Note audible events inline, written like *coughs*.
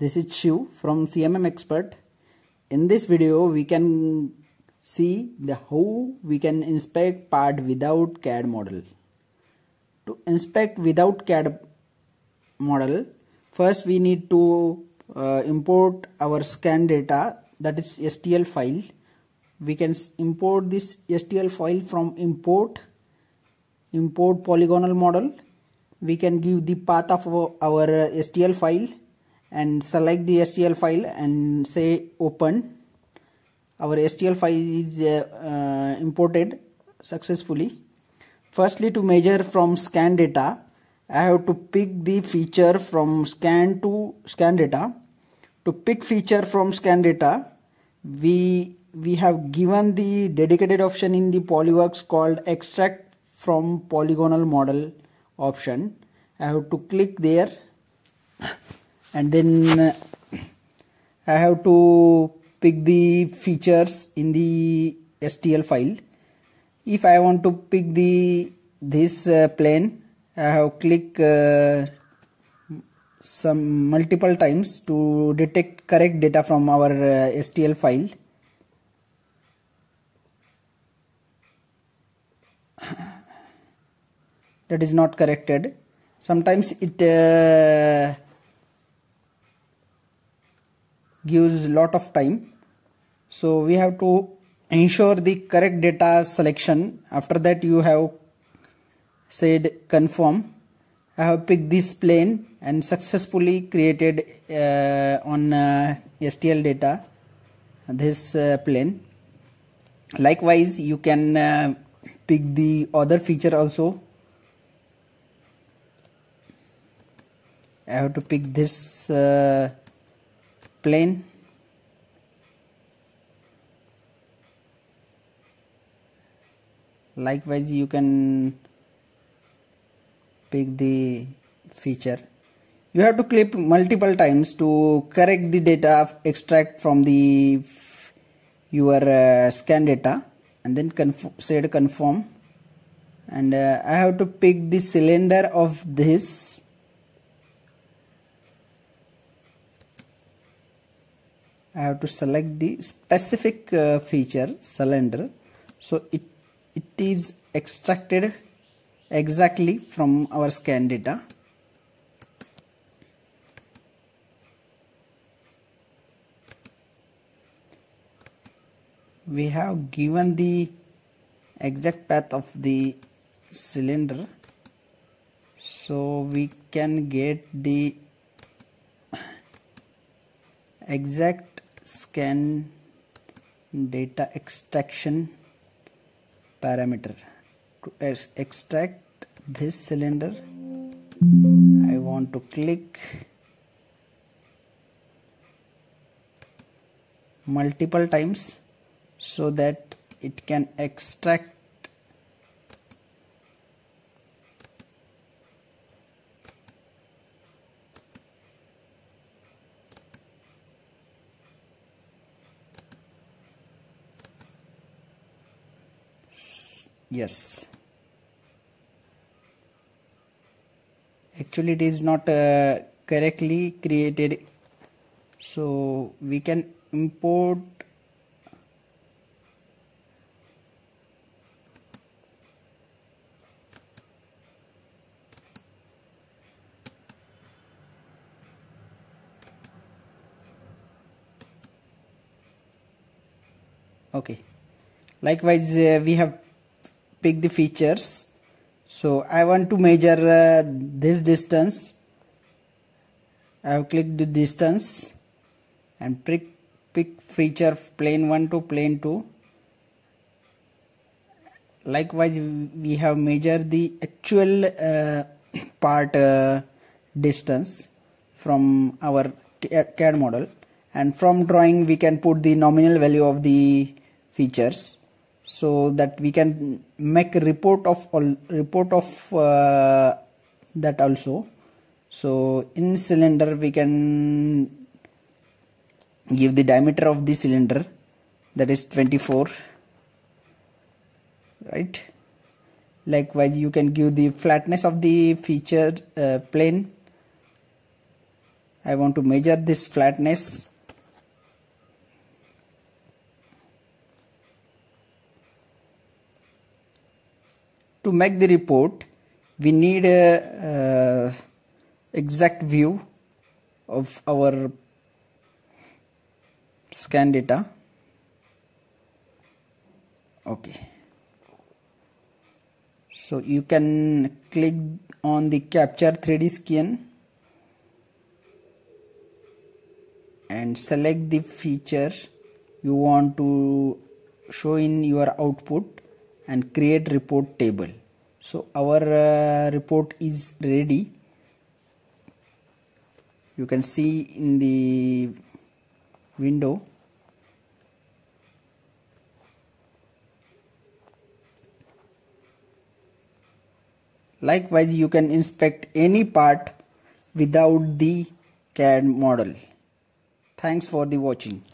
this is Shiv from CMM Expert. In this video we can see the how we can inspect part without CAD model. To inspect without CAD model first we need to uh, import our scan data that is STL file. We can import this STL file from import import polygonal model we can give the path of our STL file and select the STL file and say open. Our STL file is uh, uh, imported successfully. Firstly to measure from scan data I have to pick the feature from scan to scan data. To pick feature from scan data we we have given the dedicated option in the polyworks called extract from polygonal model option. I have to click there and then uh, I have to pick the features in the STL file. If I want to pick the this uh, plane I have click uh, some multiple times to detect correct data from our uh, STL file. That is not corrected. Sometimes it uh, gives a lot of time. So we have to ensure the correct data selection. After that you have said confirm. I have picked this plane and successfully created uh, on uh, STL data this uh, plane. Likewise you can uh, pick the other feature also. I have to pick this uh, plane likewise you can pick the feature. You have to click multiple times to correct the data extract from the your uh, scan data and then conf set confirm. And uh, I have to pick the cylinder of this I have to select the specific uh, feature cylinder. So it it is extracted exactly from our scan data. We have given the exact path of the cylinder. So we can get the exact scan data extraction parameter. To extract this cylinder I want to click multiple times so that it can extract yes. Actually it is not uh, correctly created. So we can import okay. Likewise uh, we have picked the features. So I want to measure uh, this distance. I have clicked the distance and pick, pick feature plane 1 to plane 2 likewise we have measured the actual uh, *coughs* part uh, distance from our CAD model. And from drawing we can put the nominal value of the features so that we can make a report of all report of uh, that also. So in cylinder we can give the diameter of the cylinder that is 24 right? Likewise you can give the flatness of the feature uh, plane. I want to measure this flatness to make the report we need a, exact view of our scan data. Okay. So you can click on the capture 3d scan and select the feature you want to show in your output and create report table. So our uh, report is ready. You can see in the window. Likewise you can inspect any part without the CAD model. Thanks for the watching